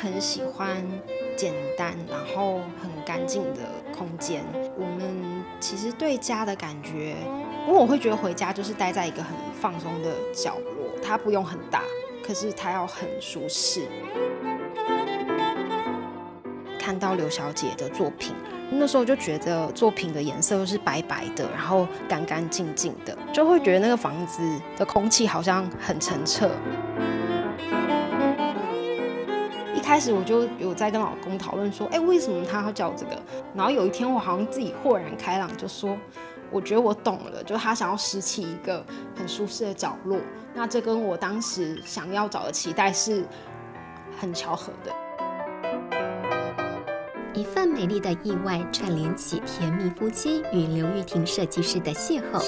很喜欢简单，然后很干净的空间。我们其实对家的感觉，因为我会觉得回家就是待在一个很放松的角落，它不用很大，可是它要很舒适。看到刘小姐的作品，那时候就觉得作品的颜色都是白白的，然后干干净净的，就会觉得那个房子的空气好像很澄澈。开始我就有在跟老公讨论说，哎，为什么他要叫这个？然后有一天我好像自己豁然开朗，就说，我觉得我懂了，就他想要拾起一个很舒适的角落。那这跟我当时想要找的期待是很巧合的。一份美丽的意外串联起甜蜜夫妻与刘玉婷设计师的邂逅，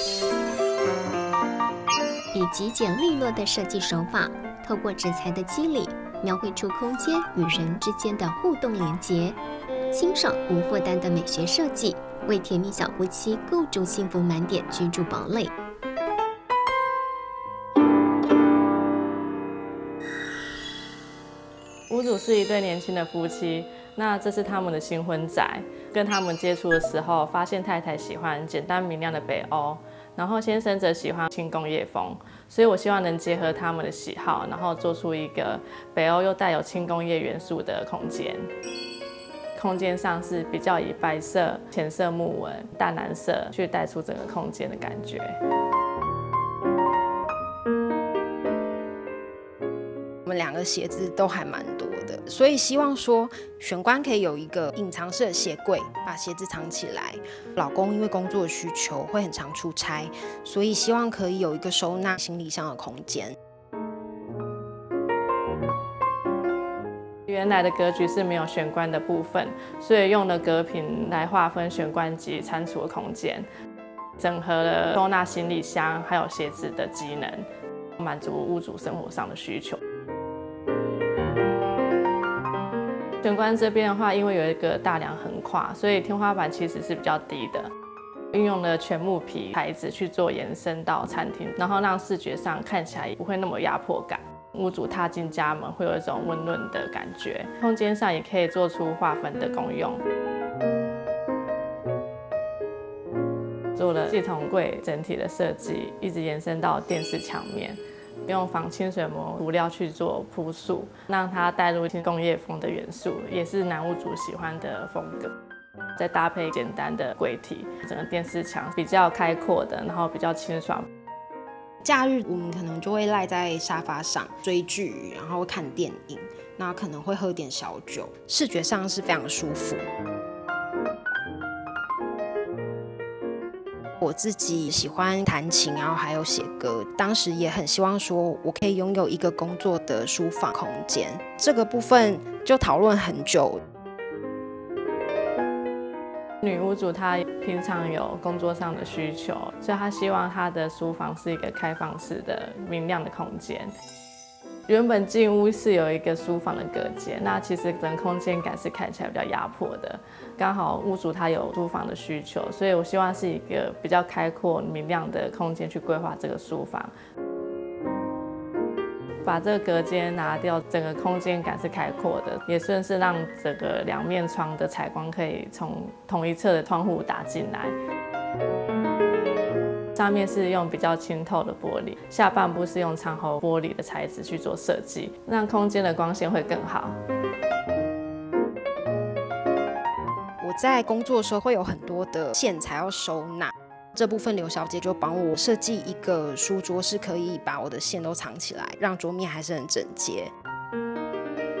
以极简利落的设计手法，透过纸材的肌理。描绘出空间与人之间的互动连接，欣赏无负担的美学设计，为甜蜜小夫妻构筑幸福满点居住堡垒。屋主是一对年轻的夫妻，那这是他们的新婚宅。跟他们接触的时候，发现太太喜欢简单明亮的北欧。然后先生则喜欢轻工业风，所以我希望能结合他们的喜好，然后做出一个北欧又带有轻工业元素的空间。空间上是比较以白色、浅色木纹、淡蓝色去带出整个空间的感觉。们两个鞋子都还蛮多的。所以希望说玄关可以有一个隐藏式的鞋柜，把鞋子藏起来。老公因为工作需求会很常出差，所以希望可以有一个收纳行李箱的空间。原来的格局是没有玄关的部分，所以用了隔屏来划分玄关及仓储的空间，整合了收纳行李箱还有鞋子的机能，满足屋主生活上的需求。玄关这边的话，因为有一个大梁横跨，所以天花板其实是比较低的。运用了全木皮材质去做延伸到餐厅，然后让视觉上看起来也不会那么压迫感。屋主踏进家门会有一种温润的感觉。空间上也可以做出划分的功用，做了系统柜整体的设计，一直延伸到电视墙面。用仿清水膜涂料去做铺塑，让它带入一些工业风的元素，也是男屋主喜欢的风格。再搭配简单的柜体，整个电视墙比较开阔的，然后比较清爽。假日我们可能就会赖在沙发上追剧，然后看电影，那可能会喝点小酒，视觉上是非常舒服。我自己喜欢弹琴，然后还有写歌。当时也很希望说，我可以拥有一个工作的书房空间。这个部分就讨论很久。女屋主她平常有工作上的需求，所以她希望她的书房是一个开放式的、明亮的空间。原本进屋是有一个书房的隔间，那其实整个空间感是看起来比较压迫的。刚好屋主他有书房的需求，所以我希望是一个比较开阔、明亮的空间去规划这个书房。把这个隔间拿掉，整个空间感是开阔的，也算是让整个两面窗的采光可以从同一侧的窗户打进来。上面是用比较清透的玻璃，下半部是用长虹玻璃的材质去做设计，让空间的光线会更好。我在工作的时候会有很多的线材要收纳，这部分刘小姐就帮我设计一个书桌，是可以把我的线都藏起来，让桌面还是很整洁。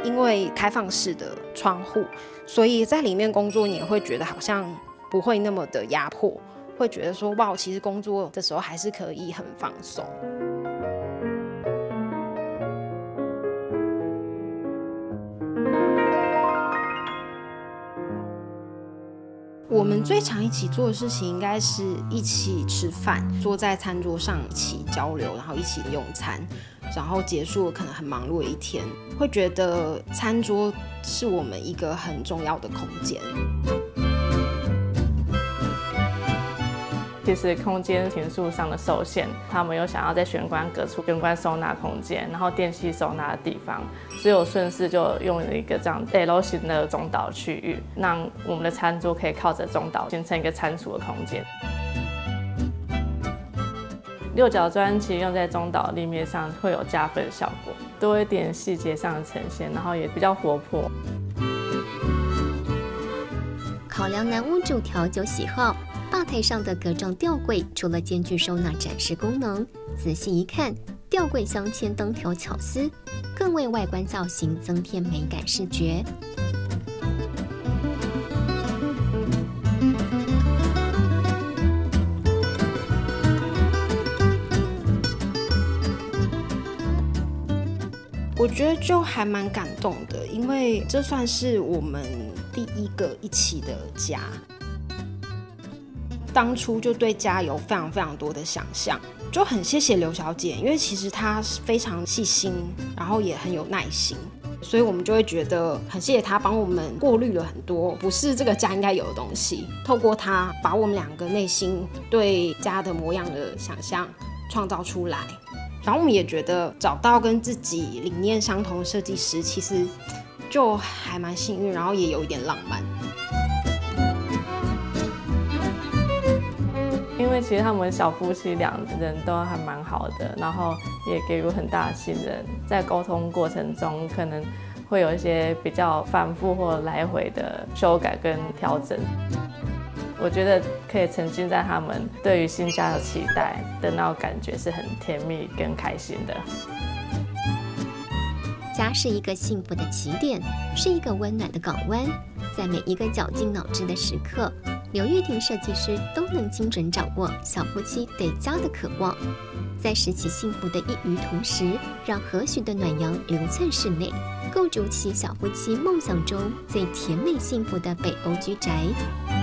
因为开放式的窗户，所以在里面工作你也会觉得好像不会那么的压迫。会觉得说哇，其实工作的时候还是可以很放松。我们最常一起做的事情，应该是一起吃饭，坐在餐桌上一起交流，然后一起用餐，然后结束可能很忙碌的一天，会觉得餐桌是我们一个很重要的空间。其实空间坪数上的受限，他们又想要在玄关隔出玄关收纳空间，然后电器收纳的地方，所以我顺势就用了一个这样 L 型的中岛区域，让我们的餐桌可以靠着中岛形成一个餐厨的空间。六角砖其实用在中岛立面上会有加分效果，多一点细节上的呈现，然后也比较活泼。考量男屋主调酒喜好，吧台上的格状吊柜除了兼具收纳展示功能，仔细一看，吊柜镶嵌灯条巧思，更为外观造型增添美感视觉。我觉得就还蛮感动的，因为这算是我们第一个一起的家。当初就对家有非常非常多的想象，就很谢谢刘小姐，因为其实她非常细心，然后也很有耐心，所以我们就会觉得很谢谢她帮我们过滤了很多不是这个家应该有的东西，透过她把我们两个内心对家的模样的想象创造出来。然后我们也觉得找到跟自己理念相同的设计师，其实就还蛮幸运，然后也有一点浪漫。因为其实他们小夫妻两人都还蛮好的，然后也给予很大的信任，在沟通过程中可能会有一些比较反复或来回的修改跟调整。我觉得可以沉浸在他们对于新家的期待的那种感觉，是很甜蜜跟开心的。家是一个幸福的起点，是一个温暖的港湾。在每一个绞尽脑汁的时刻，刘玉婷设计师都能精准掌握小夫妻对家的渴望，在拾起幸福的一隅同时，让和煦的暖阳流窜室内，构筑起小夫妻梦想中最甜美幸福的北欧居宅。